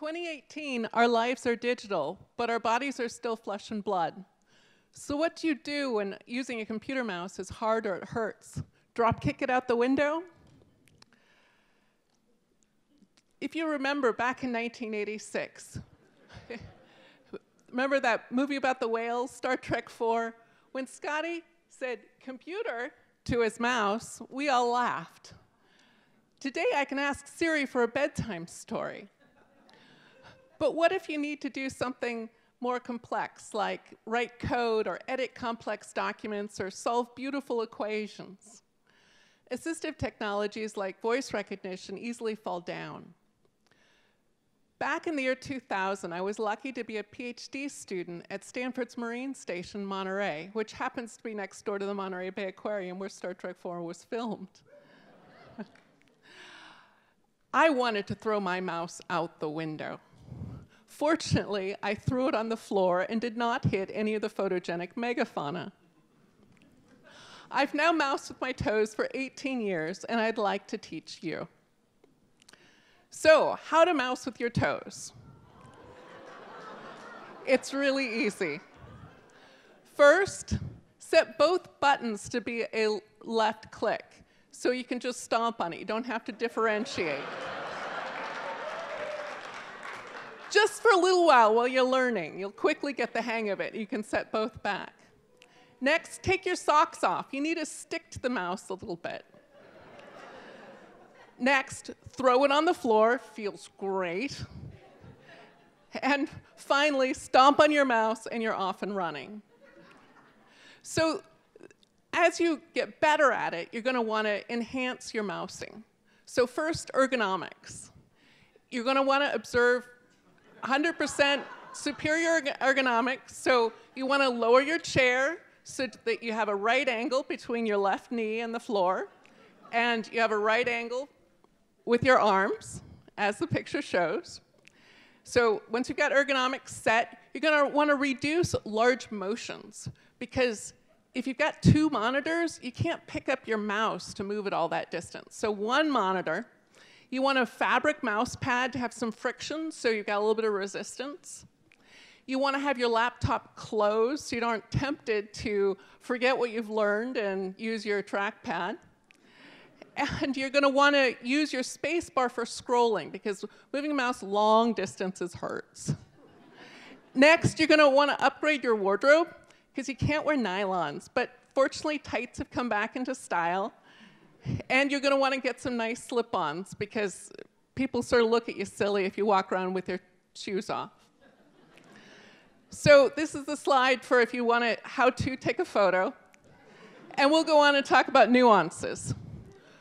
2018, our lives are digital, but our bodies are still flesh and blood. So what do you do when using a computer mouse is hard or it hurts? Drop kick it out the window? If you remember back in 1986, remember that movie about the whales, Star Trek 4? When Scotty said computer to his mouse, we all laughed. Today I can ask Siri for a bedtime story. But what if you need to do something more complex, like write code or edit complex documents or solve beautiful equations? Assistive technologies like voice recognition easily fall down. Back in the year 2000, I was lucky to be a PhD student at Stanford's Marine Station, Monterey, which happens to be next door to the Monterey Bay Aquarium where Star Trek 4 was filmed. I wanted to throw my mouse out the window. Fortunately, I threw it on the floor and did not hit any of the photogenic megafauna. I've now moused with my toes for 18 years, and I'd like to teach you. So, how to mouse with your toes? it's really easy. First, set both buttons to be a left click, so you can just stomp on it. You don't have to differentiate just for a little while while you're learning. You'll quickly get the hang of it. You can set both back. Next, take your socks off. You need to stick to the mouse a little bit. Next, throw it on the floor. Feels great. And finally, stomp on your mouse and you're off and running. So as you get better at it, you're going to want to enhance your mousing. So first, ergonomics. You're going to want to observe 100% superior ergonomics. So you want to lower your chair so that you have a right angle between your left knee and the floor. And you have a right angle with your arms, as the picture shows. So once you've got ergonomics set, you're going to want to reduce large motions because if you've got two monitors, you can't pick up your mouse to move it all that distance. So one monitor you want a fabric mouse pad to have some friction so you've got a little bit of resistance. You want to have your laptop closed so you aren't tempted to forget what you've learned and use your trackpad. And you're going to want to use your spacebar for scrolling because moving a mouse long distances hurts. Next, you're going to want to upgrade your wardrobe because you can't wear nylons. But fortunately, tights have come back into style. And you're going to want to get some nice slip-ons because people sort of look at you silly if you walk around with your shoes off. So this is the slide for if you want to how to take a photo. And we'll go on and talk about nuances.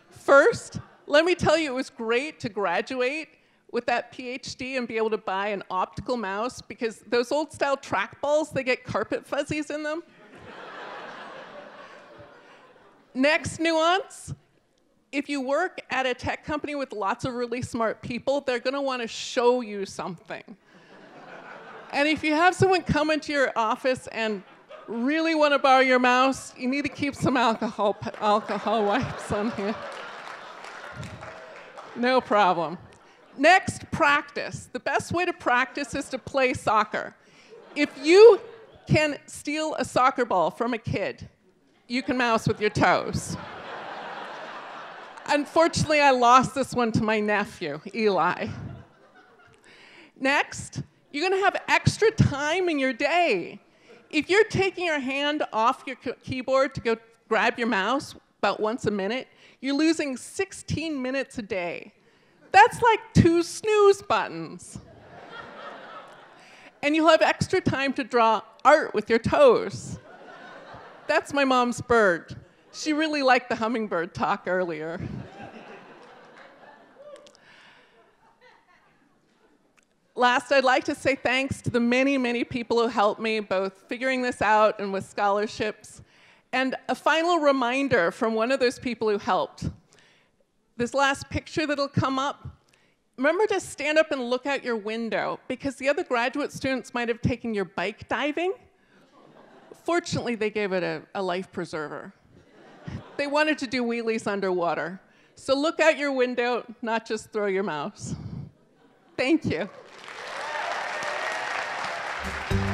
First, let me tell you it was great to graduate with that PhD and be able to buy an optical mouse because those old style trackballs, they get carpet fuzzies in them. Next nuance, if you work at a tech company with lots of really smart people, they're going to want to show you something. and if you have someone come into your office and really want to borrow your mouse, you need to keep some alcohol, alcohol wipes on here. No problem. Next, practice. The best way to practice is to play soccer. If you can steal a soccer ball from a kid, you can mouse with your toes. Unfortunately, I lost this one to my nephew, Eli. Next, you're going to have extra time in your day. If you're taking your hand off your keyboard to go grab your mouse about once a minute, you're losing 16 minutes a day. That's like two snooze buttons. and you'll have extra time to draw art with your toes. That's my mom's bird. She really liked the hummingbird talk earlier. Last, I'd like to say thanks to the many, many people who helped me, both figuring this out and with scholarships. And a final reminder from one of those people who helped. This last picture that'll come up, remember to stand up and look out your window because the other graduate students might have taken your bike diving. Fortunately, they gave it a, a life preserver they wanted to do wheelies underwater. So look out your window, not just throw your mouse. Thank you. Bye.